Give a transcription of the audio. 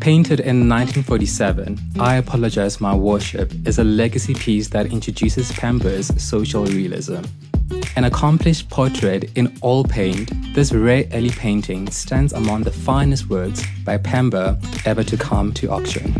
Painted in 1947, I Epolojice My Warship is a legacy piece that introduces Pemba's social realism. An accomplished portrait in oil paint, this rare early painting stands among the finest works by Pemba ever to come to auction.